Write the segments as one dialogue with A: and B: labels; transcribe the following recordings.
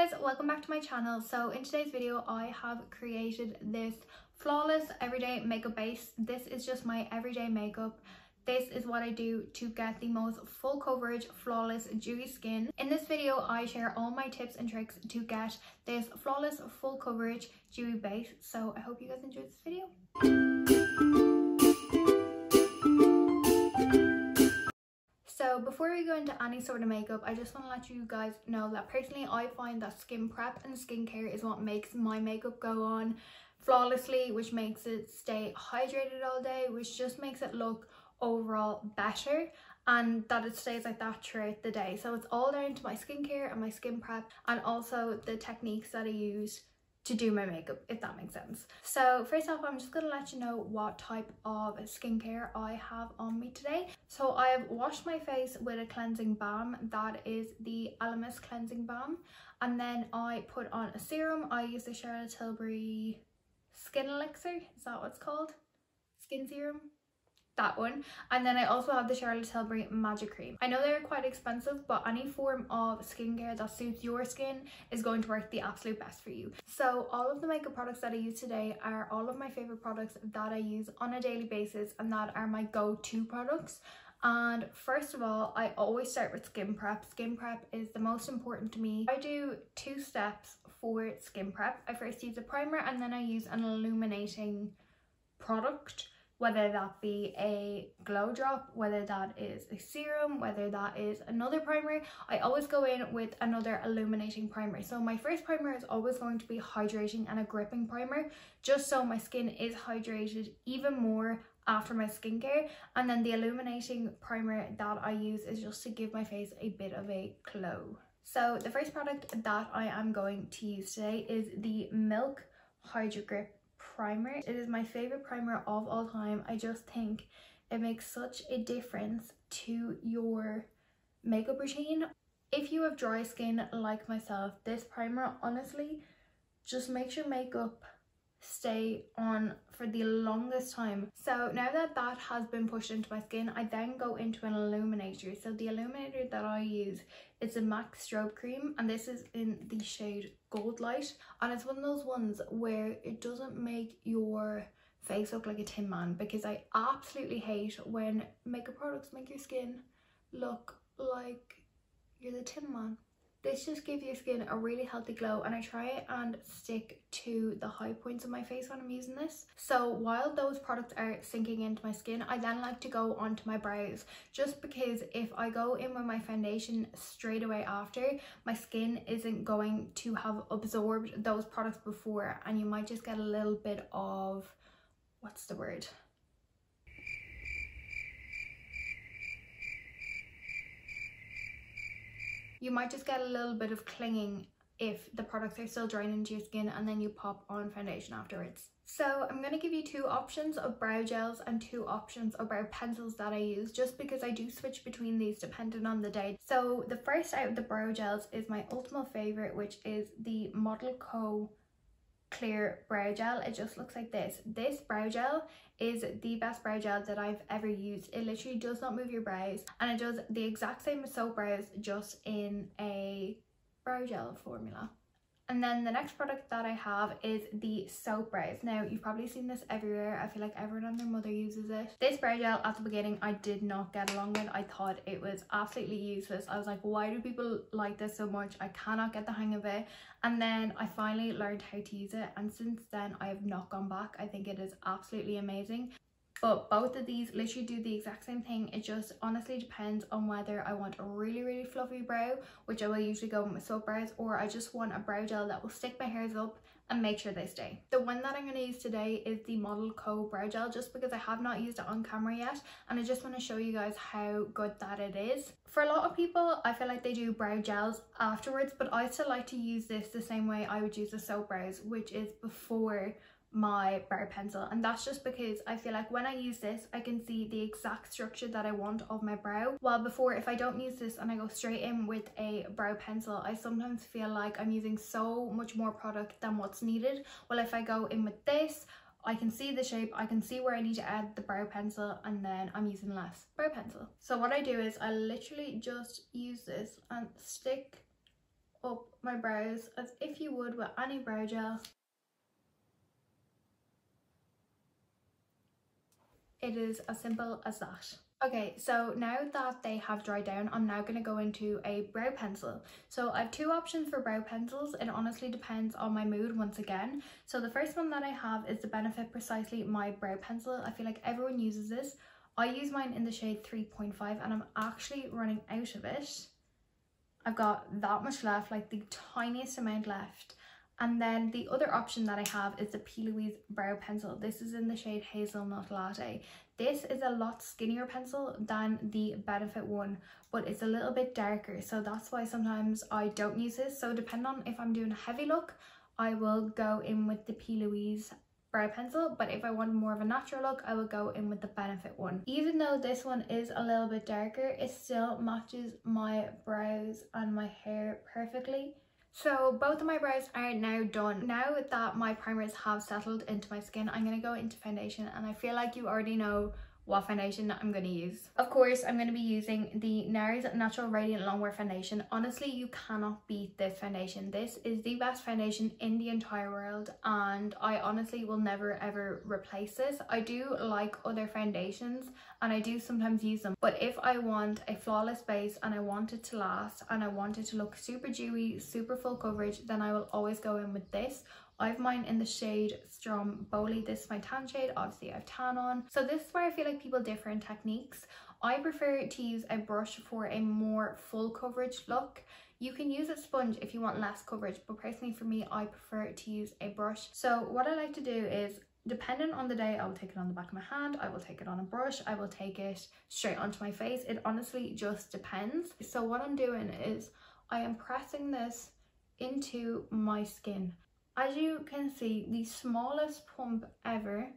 A: guys, welcome back to my channel. So in today's video, I have created this flawless everyday makeup base. This is just my everyday makeup. This is what I do to get the most full coverage, flawless, dewy skin. In this video, I share all my tips and tricks to get this flawless, full coverage, dewy base. So I hope you guys enjoyed this video. So before we go into any sort of makeup, I just want to let you guys know that personally I find that skin prep and skincare is what makes my makeup go on flawlessly, which makes it stay hydrated all day, which just makes it look overall better and that it stays like that throughout the day. So it's all down to my skincare and my skin prep and also the techniques that I use to do my makeup if that makes sense. So first off i'm just going to let you know what type of skincare i have on me today. So i have washed my face with a cleansing balm. That is the Elemis cleansing balm. And then i put on a serum. I use the charlotte tilbury skin elixir. Is that what it's called? Skin serum that one and then I also have the Charlotte Tilbury Magic Cream. I know they're quite expensive but any form of skincare that suits your skin is going to work the absolute best for you. So all of the makeup products that I use today are all of my favorite products that I use on a daily basis and that are my go-to products and first of all I always start with skin prep. Skin prep is the most important to me. I do two steps for skin prep. I first use a primer and then I use an illuminating product whether that be a glow drop, whether that is a serum, whether that is another primer. I always go in with another illuminating primer. So my first primer is always going to be hydrating and a gripping primer, just so my skin is hydrated even more after my skincare. And then the illuminating primer that I use is just to give my face a bit of a glow. So the first product that I am going to use today is the Milk Hydro Grip primer. It is my favorite primer of all time. I just think it makes such a difference to your makeup routine. If you have dry skin like myself, this primer honestly just makes your makeup stay on for the longest time. So now that that has been pushed into my skin, I then go into an illuminator. So the illuminator that I use is a MAC Strobe Cream and this is in the shade Goldlite. And it's one of those ones where it doesn't make your face look like a tin man because I absolutely hate when makeup products make your skin look like you're the tin man. This just gives your skin a really healthy glow and I try and stick to the high points of my face when I'm using this. So while those products are sinking into my skin, I then like to go onto my brows just because if I go in with my foundation straight away after, my skin isn't going to have absorbed those products before and you might just get a little bit of, what's the word? You might just get a little bit of clinging if the products are still drying into your skin and then you pop on foundation afterwards. So I'm going to give you two options of brow gels and two options of brow pencils that I use just because I do switch between these depending on the day. So the first out of the brow gels is my ultimate favourite which is the ModelCo clear brow gel. It just looks like this. This brow gel is the best brow gel that i've ever used. It literally does not move your brows and it does the exact same as soap brows just in a brow gel formula and then the next product that I have is the soap brows. Now, you've probably seen this everywhere. I feel like everyone and their mother uses it. This brow gel at the beginning, I did not get along with. I thought it was absolutely useless. I was like, why do people like this so much? I cannot get the hang of it. And then I finally learned how to use it. And since then, I have not gone back. I think it is absolutely amazing but both of these literally do the exact same thing it just honestly depends on whether I want a really really fluffy brow which I will usually go with my soap brows or I just want a brow gel that will stick my hairs up and make sure they stay. The one that I'm going to use today is the ModelCo brow gel just because I have not used it on camera yet and I just want to show you guys how good that it is. For a lot of people I feel like they do brow gels afterwards but I still like to use this the same way I would use the soap brows which is before my brow pencil and that's just because I feel like when I use this I can see the exact structure that I want of my brow while before if I don't use this and I go straight in with a brow pencil I sometimes feel like I'm using so much more product than what's needed well if I go in with this I can see the shape, I can see where I need to add the brow pencil and then I'm using less brow pencil. So what I do is I literally just use this and stick up my brows as if you would with any brow gel. It is as simple as that. Okay, so now that they have dried down, I'm now going to go into a brow pencil. So I have two options for brow pencils. It honestly depends on my mood once again. So the first one that I have is the Benefit Precisely My Brow Pencil. I feel like everyone uses this. I use mine in the shade 3.5 and I'm actually running out of it. I've got that much left, like the tiniest amount left. And then the other option that I have is the P. Louise Brow Pencil. This is in the shade Hazelnut Latte. This is a lot skinnier pencil than the Benefit one, but it's a little bit darker. So that's why sometimes I don't use this. So depending on if I'm doing a heavy look, I will go in with the P. Louise brow pencil but if I want more of a natural look I will go in with the Benefit one. Even though this one is a little bit darker it still matches my brows and my hair perfectly. So both of my brows are now done. Now that my primers have settled into my skin I'm going to go into foundation and I feel like you already know what foundation that I'm going to use. Of course, I'm going to be using the NARS Natural Radiant Longwear Foundation. Honestly, you cannot beat this foundation. This is the best foundation in the entire world and I honestly will never ever replace this. I do like other foundations and I do sometimes use them. But if I want a flawless base and I want it to last and I want it to look super dewy, super full coverage, then I will always go in with this. I have mine in the shade Stromboli. This is my tan shade. Obviously, I have tan on. So this is where I feel like people differ in techniques. I prefer to use a brush for a more full coverage look. You can use a sponge if you want less coverage, but personally for me, I prefer to use a brush. So what I like to do is depending on the day i will take it on the back of my hand i will take it on a brush i will take it straight onto my face it honestly just depends so what i'm doing is i am pressing this into my skin as you can see, the smallest pump ever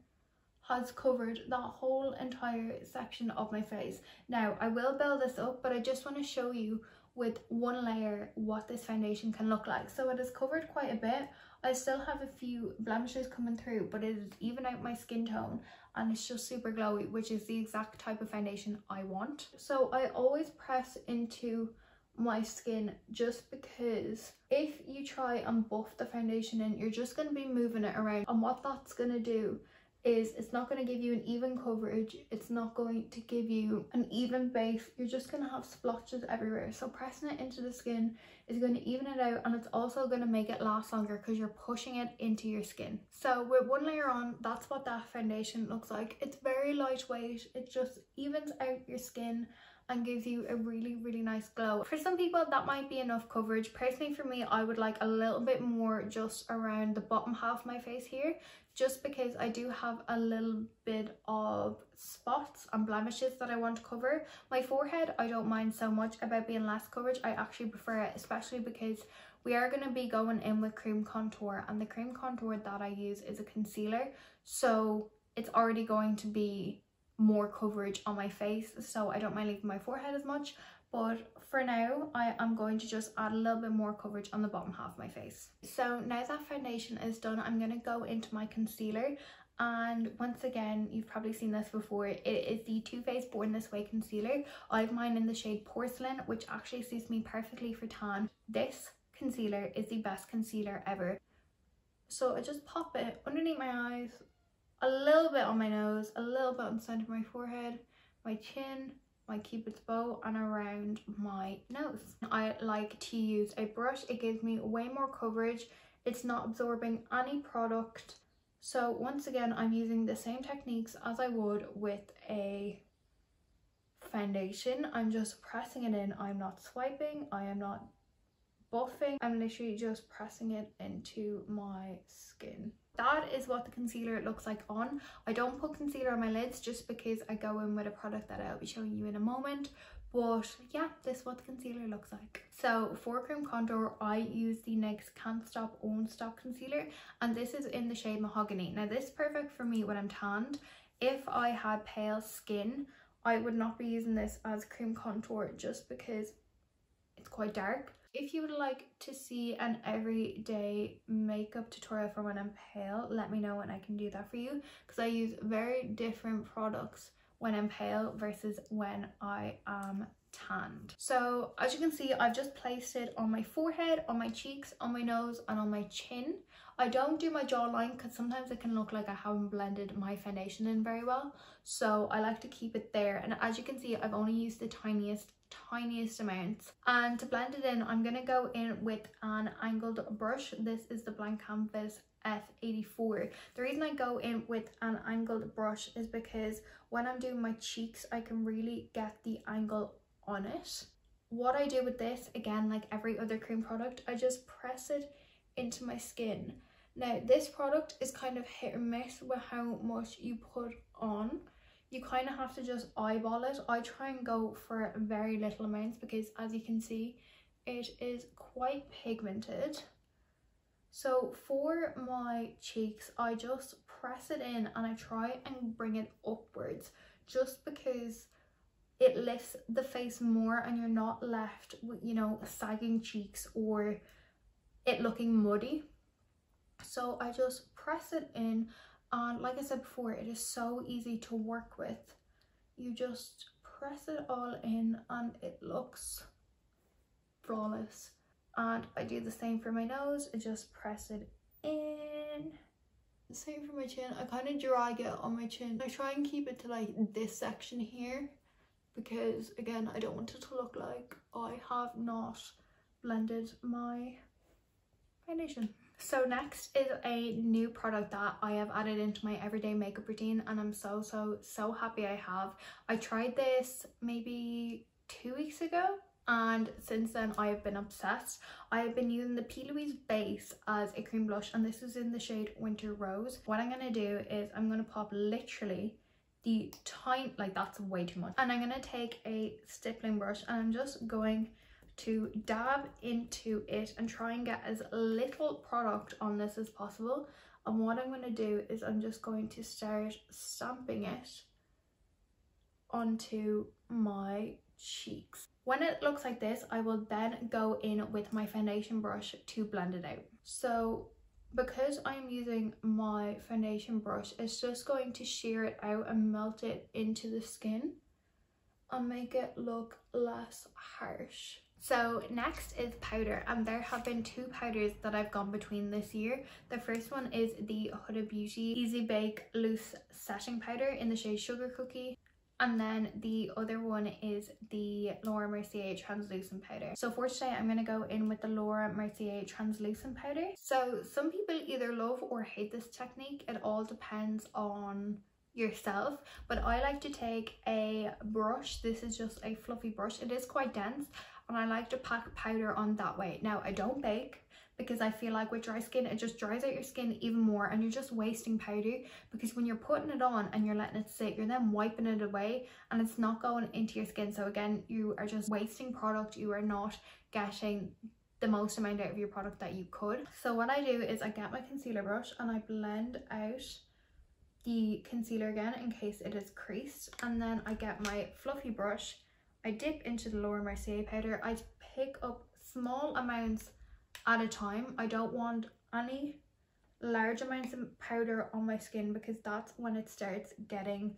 A: has covered that whole entire section of my face. Now, I will build this up, but I just want to show you with one layer what this foundation can look like. So it has covered quite a bit. I still have a few blemishes coming through, but it is even out my skin tone and it's just super glowy, which is the exact type of foundation I want. So I always press into my skin just because if you try and buff the foundation in you're just going to be moving it around. And what that's going to do is it's not going to give you an even coverage. It's not going to give you an even base. You're just going to have splotches everywhere. So pressing it into the skin is going to even it out and it's also going to make it last longer because you're pushing it into your skin. So with one layer on that's what that foundation looks like. It's very lightweight. It just evens out your skin and gives you a really really nice glow. For some people that might be enough coverage. Personally for me i would like a little bit more just around the bottom half of my face here just because i do have a little bit of spots and blemishes that i want to cover. My forehead i don't mind so much about being less coverage. I actually prefer it especially because we are going to be going in with cream contour and the cream contour that i use is a concealer so it's already going to be more coverage on my face so I don't mind leaving my forehead as much but for now I am going to just add a little bit more coverage on the bottom half of my face. So now that foundation is done I'm going to go into my concealer and once again you've probably seen this before it is the Too Faced Born This Way concealer. I have mine in the shade Porcelain which actually suits me perfectly for tan. This concealer is the best concealer ever. So I just pop it underneath my eyes a little bit on my nose, a little bit on the side of my forehead, my chin, my cupid's bow and around my nose. I like to use a brush. It gives me way more coverage. It's not absorbing any product. So once again, I'm using the same techniques as I would with a foundation. I'm just pressing it in. I'm not swiping. I am not buffing. I'm literally just pressing it into my skin that is what the concealer looks like on. I don't put concealer on my lids just because i go in with a product that i'll be showing you in a moment but yeah this is what the concealer looks like. So for cream contour i use the nyx can't stop won't stop concealer and this is in the shade mahogany. Now this is perfect for me when i'm tanned. If i had pale skin i would not be using this as cream contour just because it's quite dark if you would like to see an everyday makeup tutorial for when I'm pale, let me know and I can do that for you because I use very different products when I'm pale versus when I am tanned. So as you can see, I've just placed it on my forehead, on my cheeks, on my nose and on my chin. I don't do my jawline because sometimes it can look like I haven't blended my foundation in very well. So I like to keep it there. And as you can see, I've only used the tiniest tiniest amounts and to blend it in I'm going to go in with an angled brush this is the blank canvas F84 the reason I go in with an angled brush is because when I'm doing my cheeks I can really get the angle on it what I do with this again like every other cream product I just press it into my skin. Now this product is kind of hit or miss with how much you put on. You kind of have to just eyeball it. I try and go for very little amounts because as you can see it is quite pigmented. So for my cheeks I just press it in and I try and bring it upwards just because it lifts the face more and you're not left with you know sagging cheeks or it looking muddy so I just press it in and like I said before it is so easy to work with. You just press it all in and it looks flawless. And I do the same for my nose I just press it in. Same for my chin. I kind of drag it on my chin. I try and keep it to like this section here because again I don't want it to look like I have not blended my foundation. So next is a new product that I have added into my everyday makeup routine and I'm so so so happy I have. I tried this maybe two weeks ago and since then I have been obsessed. I have been using the P. Louise base as a cream blush and this is in the shade Winter Rose. What I'm going to do is I'm going to pop literally the tiny, like that's way too much. And I'm going to take a stippling brush and I'm just going to dab into it and try and get as little product on this as possible and what I'm going to do is I'm just going to start stamping it onto my cheeks. When it looks like this, I will then go in with my foundation brush to blend it out. So because I'm using my foundation brush, it's just going to sheer it out and melt it into the skin and make it look less harsh. So next is powder and there have been two powders that I've gone between this year. The first one is the Huda Beauty Easy Bake Loose Setting Powder in the shade Sugar Cookie. And then the other one is the Laura Mercier Translucent Powder. So for today, I'm going to go in with the Laura Mercier Translucent Powder. So some people either love or hate this technique. It all depends on yourself but I like to take a brush this is just a fluffy brush it is quite dense and I like to pack powder on that way. Now I don't bake because I feel like with dry skin it just dries out your skin even more and you're just wasting powder because when you're putting it on and you're letting it sit you're then wiping it away and it's not going into your skin. So again you are just wasting product. You are not getting the most amount out of your product that you could. So what I do is I get my concealer brush and I blend out the concealer again in case it is creased. And then I get my fluffy brush I dip into the Laura Mercier powder. I pick up small amounts at a time. I don't want any large amounts of powder on my skin because that's when it starts getting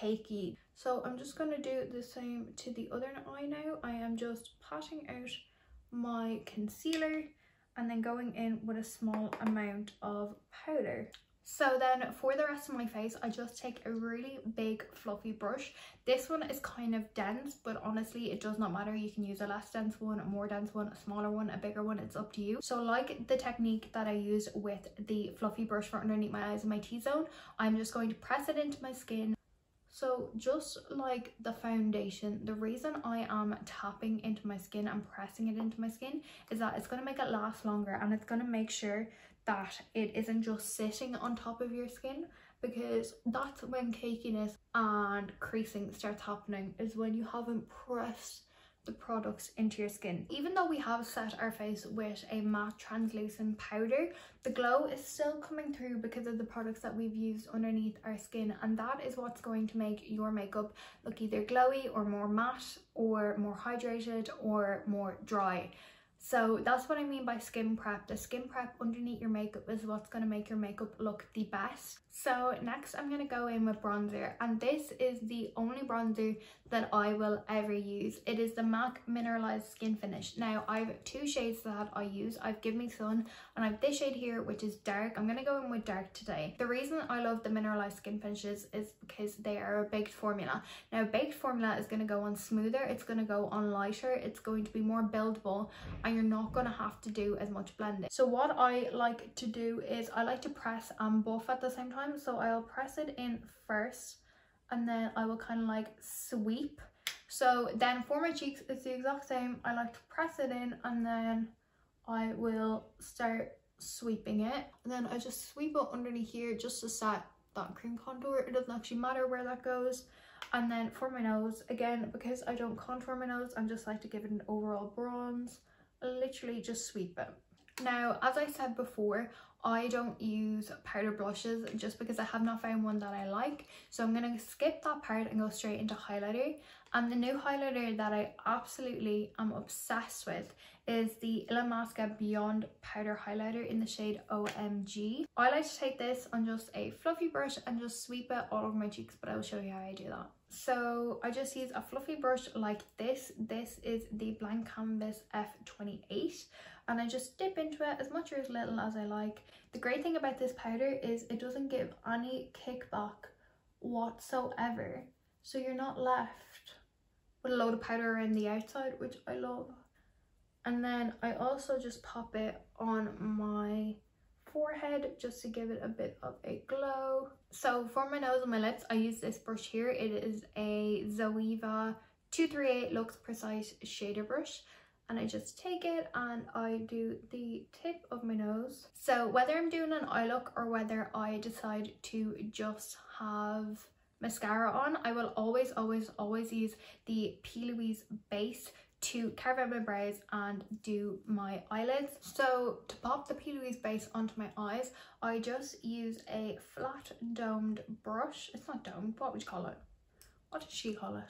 A: cakey. So I'm just going to do the same to the other eye now. I am just patting out my concealer and then going in with a small amount of powder. So then for the rest of my face, I just take a really big fluffy brush. This one is kind of dense, but honestly, it does not matter. You can use a less dense one, a more dense one, a smaller one, a bigger one. It's up to you. So like the technique that I use with the fluffy brush for underneath my eyes and my T-zone, I'm just going to press it into my skin so just like the foundation, the reason I am tapping into my skin and pressing it into my skin is that it's going to make it last longer and it's going to make sure that it isn't just sitting on top of your skin because that's when cakiness and creasing starts happening is when you haven't pressed the products into your skin. Even though we have set our face with a matte translucent powder, the glow is still coming through because of the products that we've used underneath our skin and that is what's going to make your makeup look either glowy or more matte or more hydrated or more dry. So that's what I mean by skin prep. The skin prep underneath your makeup is what's going to make your makeup look the best. So next I'm going to go in with bronzer and this is the only bronzer that I will ever use. It is the MAC Mineralized Skin Finish. Now I have two shades that I use. I've Give Me Sun and I have this shade here which is dark. I'm going to go in with dark today. The reason I love the Mineralized Skin Finishes is because they are a baked formula. Now baked formula is going to go on smoother, it's going to go on lighter, it's going to be more buildable and you're not going to have to do as much blending. So what I like to do is I like to press and buff at the same time. So I'll press it in first and then I will kind of like sweep. So then for my cheeks, it's the exact same. I like to press it in and then I will start sweeping it. And then I just sweep it underneath here just to set that cream contour. It doesn't actually matter where that goes. And then for my nose, again, because I don't contour my nose, I'm just like to give it an overall bronze. Literally just sweep it. Now, as I said before, I don't use powder blushes just because I have not found one that I like. So I'm going to skip that part and go straight into highlighter. And the new highlighter that I absolutely am obsessed with is the Illamasqua Beyond Powder Highlighter in the shade OMG. I like to take this on just a fluffy brush and just sweep it all over my cheeks, but I will show you how I do that. So I just use a fluffy brush like this. This is the Blank Canvas F28 and I just dip into it as much or as little as I like. The great thing about this powder is it doesn't give any kickback whatsoever. So you're not left with a load of powder around the outside, which I love. And then I also just pop it on my forehead just to give it a bit of a glow. So for my nose and my lips, I use this brush here. It is a Zoeva 238 Luxe Precise Shader Brush and I just take it and I do the tip of my nose. So whether I'm doing an eye look or whether I decide to just have mascara on, I will always, always, always use the P. Louise base to carve out my brows and do my eyelids. So to pop the P. Louise base onto my eyes, I just use a flat domed brush. It's not domed, what would you call it? What did she call it?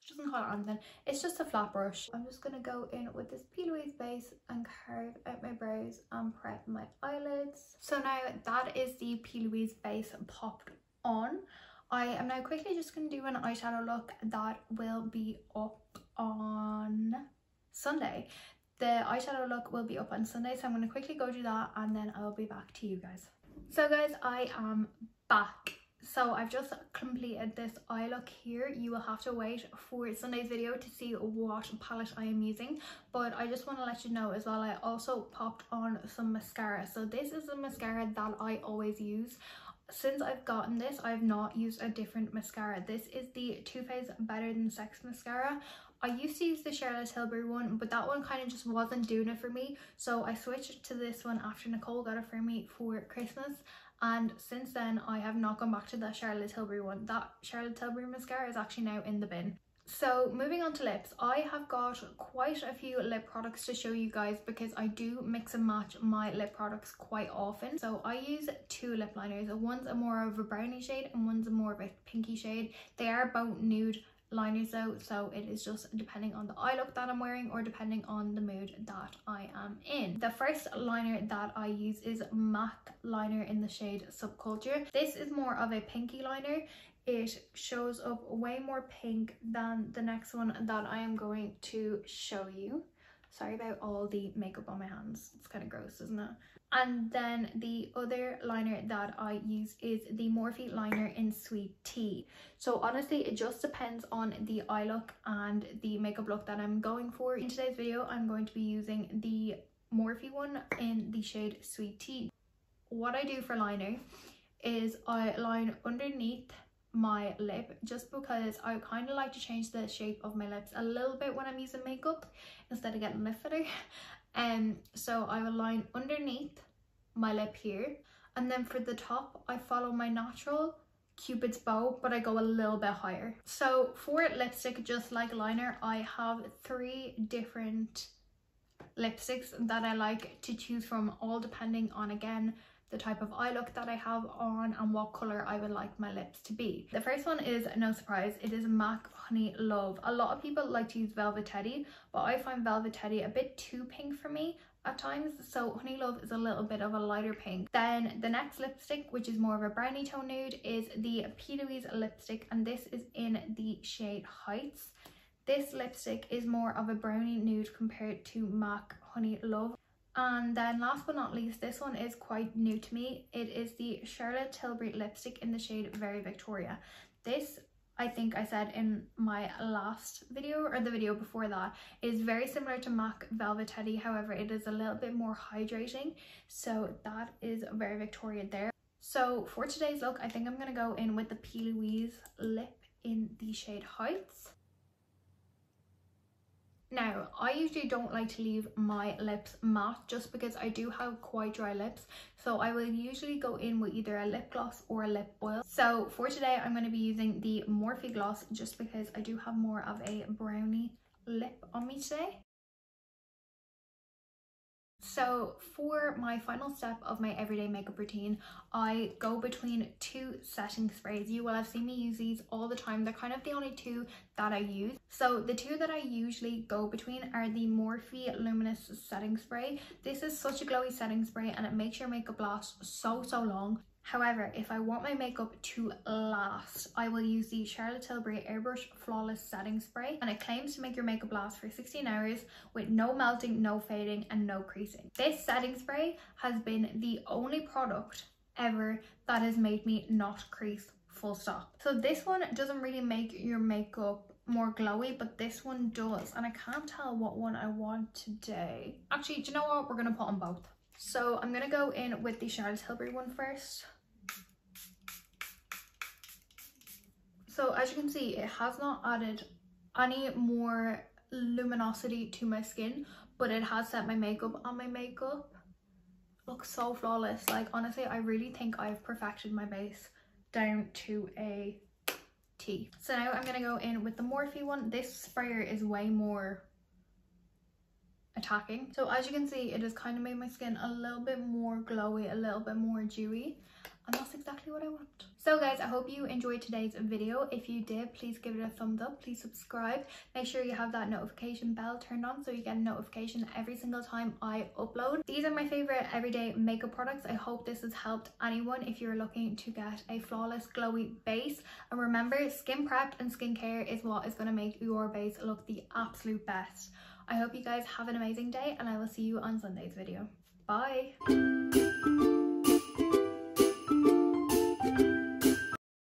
A: She doesn't call it anything. It's just a flat brush. I'm just gonna go in with this P. Louise base and carve out my brows and prep my eyelids. So now that is the P. Louise base popped on. I am now quickly just going to do an eyeshadow look that will be up on Sunday. The eyeshadow look will be up on Sunday, so I'm going to quickly go do that and then I'll be back to you guys. So guys, I am back so I've just completed this eye look here. You will have to wait for Sunday's video to see what palette I am using. But I just want to let you know as well, I also popped on some mascara. So this is the mascara that I always use. Since I've gotten this, I've not used a different mascara. This is the Too Faced Better Than Sex mascara. I used to use the Charlotte Tilbury one, but that one kind of just wasn't doing it for me. So I switched to this one after Nicole got it for me for Christmas and since then I have not gone back to that Charlotte Tilbury one. That Charlotte Tilbury mascara is actually now in the bin. So moving on to lips, I have got quite a few lip products to show you guys because I do mix and match my lip products quite often. So I use two lip liners, one's a more of a brownie shade and one's a more of a pinky shade. They are both nude liners though so it is just depending on the eye look that I'm wearing or depending on the mood that I am in. The first liner that I use is MAC liner in the shade Subculture. This is more of a pinky liner. It shows up way more pink than the next one that I am going to show you. Sorry about all the makeup on my hands. It's kind of gross, isn't it? And then the other liner that I use is the Morphe liner in Sweet Tea. So honestly, it just depends on the eye look and the makeup look that I'm going for. In today's video, I'm going to be using the Morphe one in the shade Sweet Tea. What I do for liner is I line underneath my lip just because I kind of like to change the shape of my lips a little bit when I'm using makeup instead of getting lip filler um, so I will line underneath my lip here and then for the top I follow my natural cupid's bow but I go a little bit higher. So for lipstick just like liner I have three different lipsticks that I like to choose from all depending on again the type of eye look that I have on and what colour I would like my lips to be. The first one is no surprise, it is MAC Honey Love. A lot of people like to use Velvet Teddy, but I find Velvet Teddy a bit too pink for me at times so honey love is a little bit of a lighter pink then the next lipstick which is more of a brownie tone nude is the P. Louise lipstick and this is in the shade heights this lipstick is more of a brownie nude compared to mac honey love and then last but not least this one is quite new to me it is the charlotte tilbury lipstick in the shade very victoria this I think I said in my last video or the video before that is very similar to MAC Velvet Teddy however it is a little bit more hydrating so that is very Victoria there. So for today's look I think I'm going to go in with the P. Louise lip in the shade Heights. Now, I usually don't like to leave my lips matte just because I do have quite dry lips. So I will usually go in with either a lip gloss or a lip oil. So for today, I'm going to be using the Morphe gloss just because I do have more of a brownie lip on me today. So for my final step of my everyday makeup routine, I go between two setting sprays. You will have seen me use these all the time. They're kind of the only two that I use. So the two that I usually go between are the Morphe Luminous Setting Spray. This is such a glowy setting spray and it makes your makeup last so, so long. However, if I want my makeup to last, I will use the Charlotte Tilbury Airbrush Flawless Setting Spray and it claims to make your makeup last for 16 hours with no melting, no fading and no creasing. This setting spray has been the only product ever that has made me not crease full stop. So this one doesn't really make your makeup more glowy but this one does and I can't tell what one I want today. Actually, do you know what? We're going to put on both. So I'm going to go in with the Charlotte Tilbury one first. So as you can see, it has not added any more luminosity to my skin, but it has set my makeup on my makeup. Looks so flawless. Like honestly, I really think I've perfected my base down to a T. So now I'm going to go in with the Morphe one. This sprayer is way more attacking. So as you can see, it has kind of made my skin a little bit more glowy, a little bit more dewy and that's exactly what I want. So guys, I hope you enjoyed today's video. If you did, please give it a thumbs up. Please subscribe. Make sure you have that notification bell turned on so you get a notification every single time I upload. These are my favorite everyday makeup products. I hope this has helped anyone if you're looking to get a flawless glowy base. And remember, skin prep and skincare is what is going to make your base look the absolute best. I hope you guys have an amazing day and I will see you on Sunday's video. Bye!